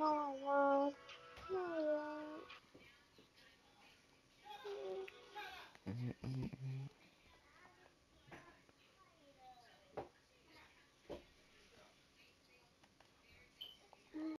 Mm-hmm. mm-hmm, mm-hmm.